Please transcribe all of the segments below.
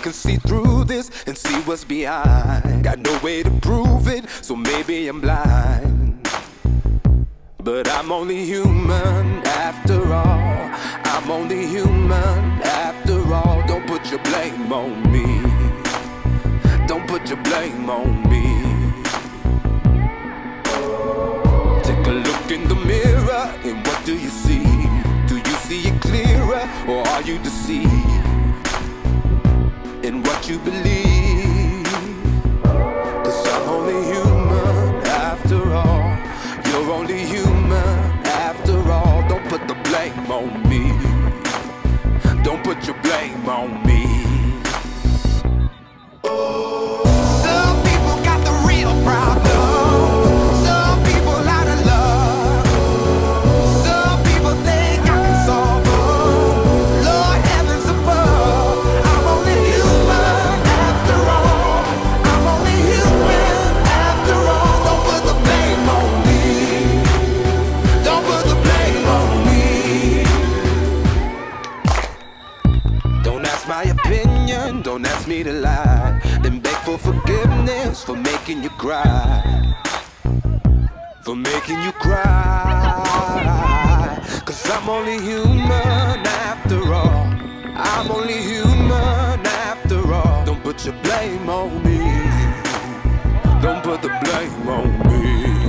can see through this and see what's behind. Got no way to prove it, so maybe I'm blind. But I'm only human after all. I'm only human after all. Don't put your blame on me. Don't put your blame on me. Take a look in the mirror, and what do you see? Do you see it clearer, or are you deceived you believe? Don't ask me to lie. Then beg for forgiveness for making you cry. For making you cry. Cause I'm only human after all. I'm only human after all. Don't put your blame on me. Don't put the blame on me.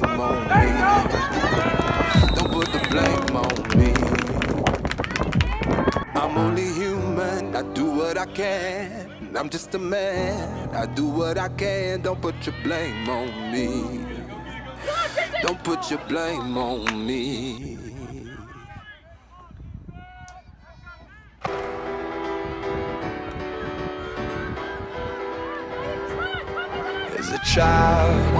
Blame on me. Don't put the blame on me. I'm only human. I do what I can. I'm just a man. I do what I can. Don't put your blame on me. Don't put your blame on me. As a child,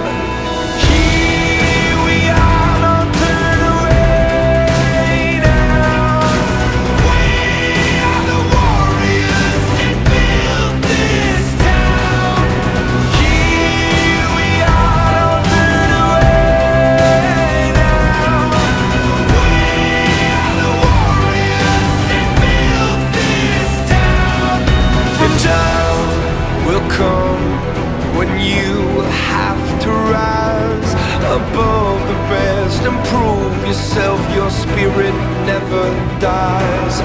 Prove yourself. Your spirit never dies.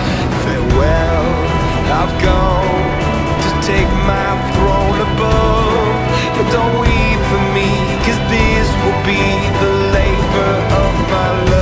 Farewell, I've gone to take my throne above. But don't weep for me, cause this will be the labor of my love.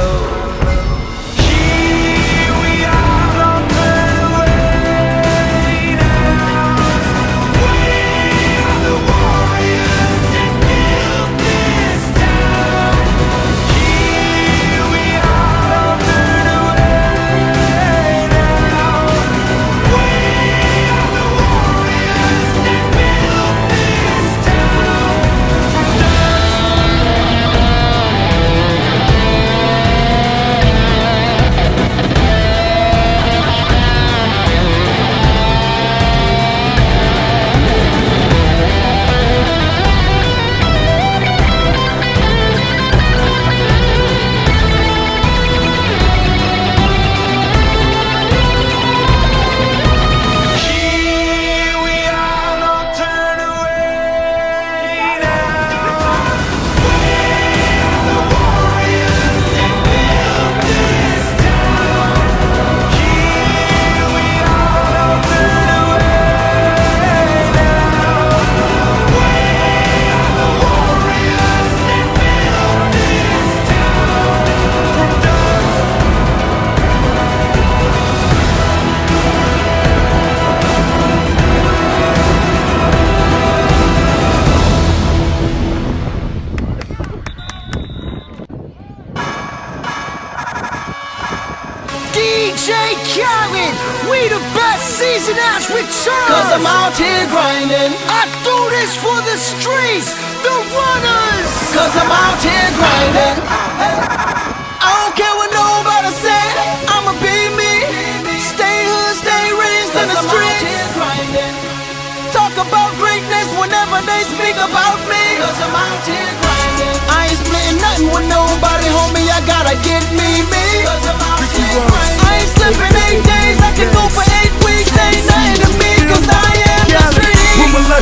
Whenever they speak about me. Cause I'm out here grinding. I ain't splitting nothing with nobody, homie. I gotta get me, me. Cause I'm out here grinding. I ain't slipping eight days. I can go for eight weeks. Ain't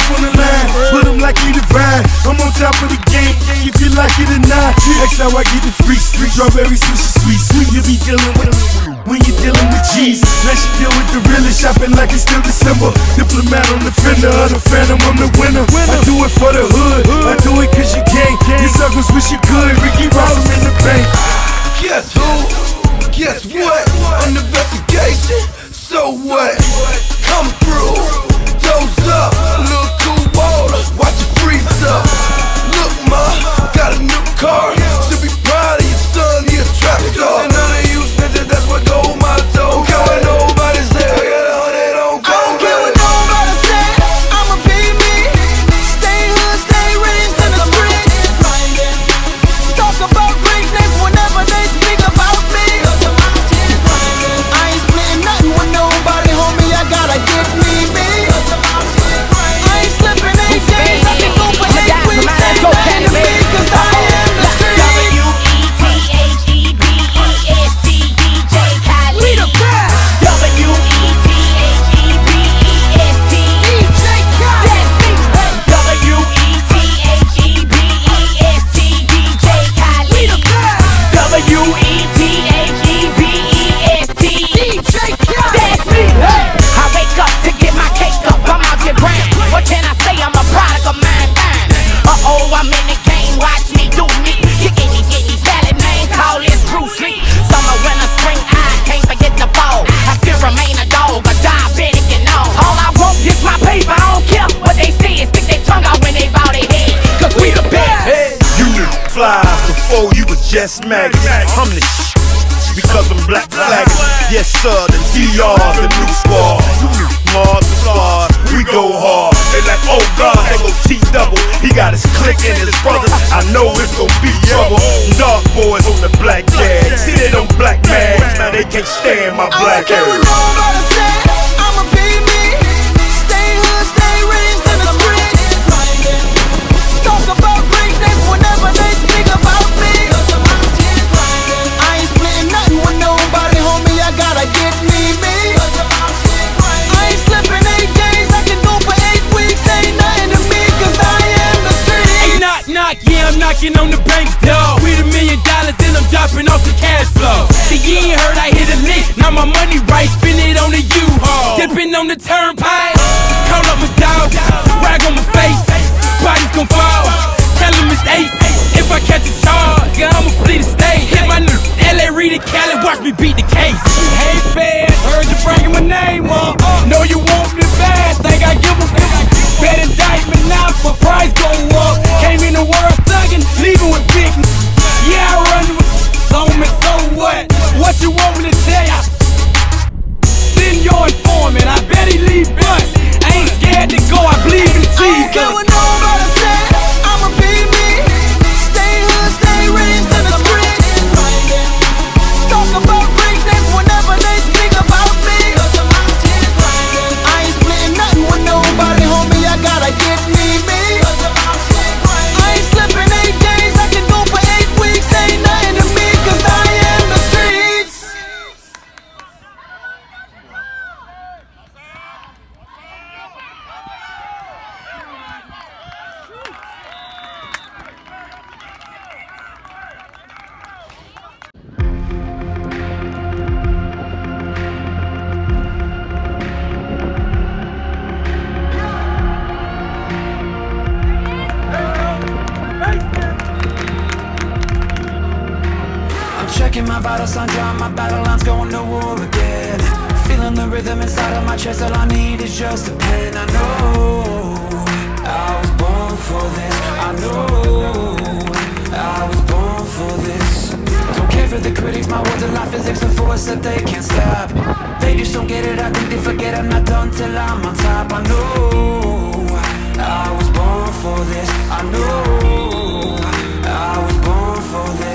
life on the line, but I'm likely to. I'm on top of the game, if you like it or not. That's how I get the free street. Strawberry sushi sweet, sweet. You be dealing with when you dealing with G's. Now she deal with the realest, shopping like it's still December. Diplomat on the fender the phantom, I'm the winner. I do it for the hood, I do it cause you can. You suckers wish you could. Ricky Ross, I'm in the bank. Guess who? Guess what? An investigation. So what? Knew before you was just maggots. I'm the sh- because I'm black flagging. Yes, sir, the DR, the new squad. Mars the squad, we go hard. They like, oh God, they go T double. He got his clique and his brothers. I know it's gonna be trouble. Dark boys on the black jag. See they don't black mags. Now they can't stand my black don't I'm knocking on the bank's door. With a million dollars, then I'm dropping off the cash flow. See, you ain't heard I hit a lick. Now my money right, spend it on the U-Haul. Dipping on the turnpike, call up my dog, rag on my face, body's gon' fall. Tell him it's ace. If I catch a charge, I'ma flee the state. Hit my n- LA Reed Cali, watch me beat the case. Hey, fans, heard you bringing my name up. Know you want me bad, think I give a. Bet indictment now, for price go up. Came in the world thuggin', leaving with big. Yeah, I run with on me, so what? What you want me to tell ya? Send your informant, I bet he leave bust. Ain't scared vital signs are my battle lines going to war again. Feeling the rhythm inside of my chest, all I need is just a pen. I know, I was born for this. I know, I was born for this. Don't care for the critics, my words and life physics A force that they can't stop. They just don't get it, I think they forget I'm not done till I'm on top. I know, I was born for this. I know, I was born for this.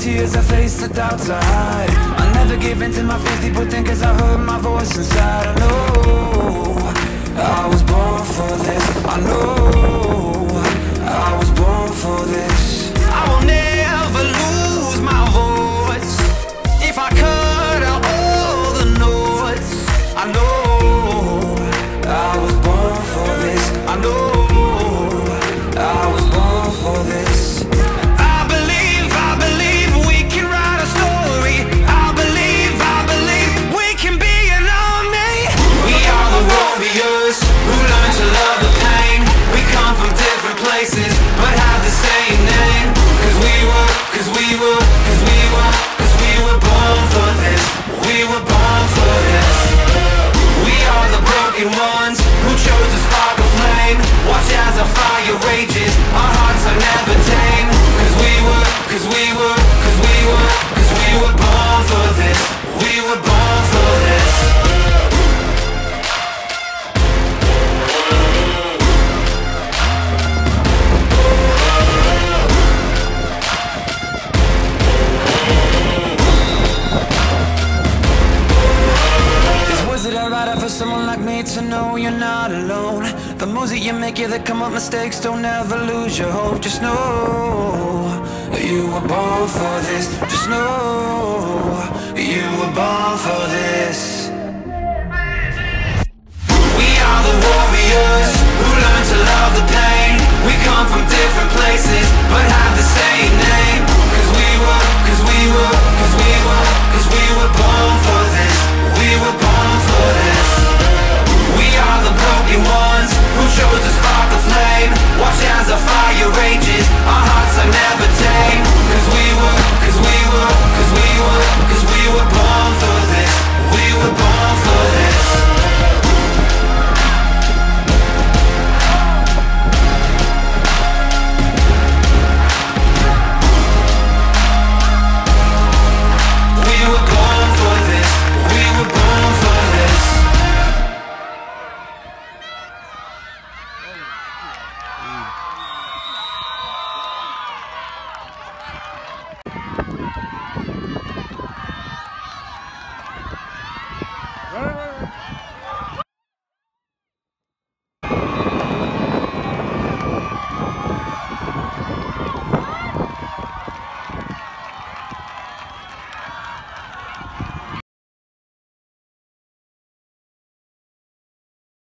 tears, I face the doubts I hide I never give in to my fears, people think as I heard my voice inside. you were born for this. Just know you were born for this. We are the warriors who learn to love the pain. We come from different places but have the same name. Cause we were, cause we were, cause we were, cause we were born for this. We were born for this. We are the broken ones shoulders spark of flame. Watch as the fire rages. Our hearts are never tame. Cause we were, cause we were, cause we were Cause we were born for this. We were born